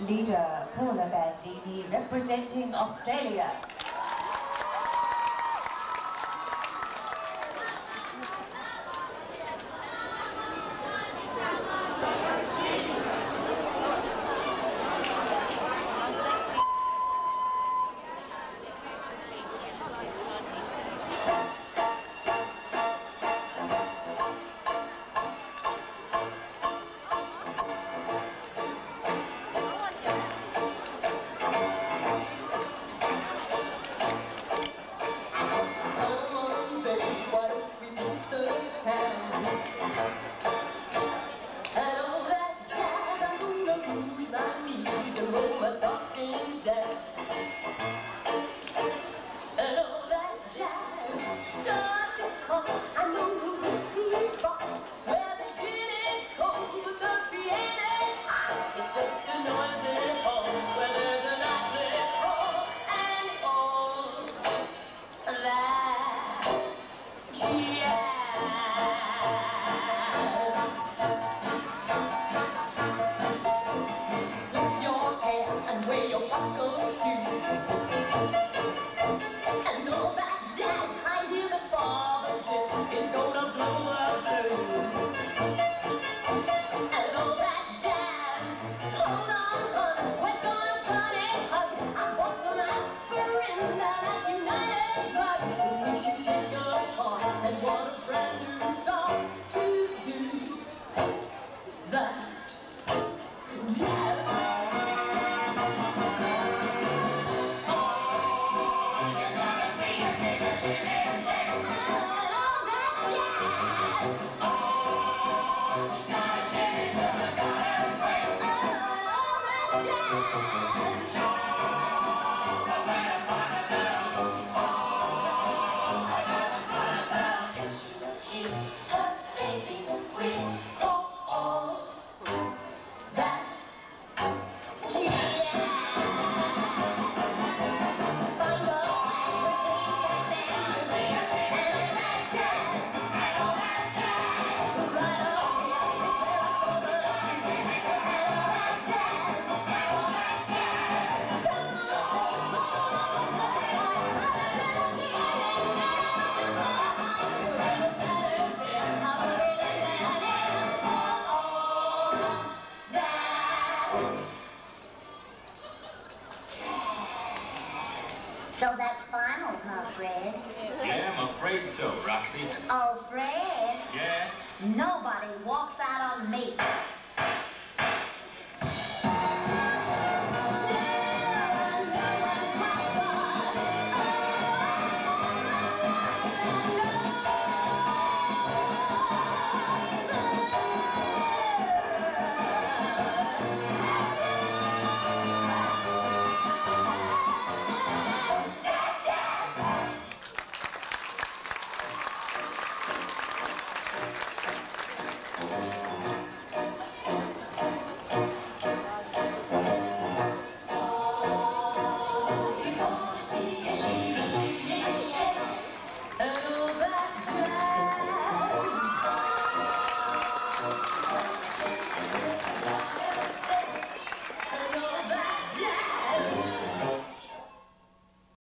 leader Paula Bandini representing Australia. So that's final, huh, Fred? Yeah, I'm afraid so, Roxy. Oh, Fred? Yeah? Nobody walks out on me.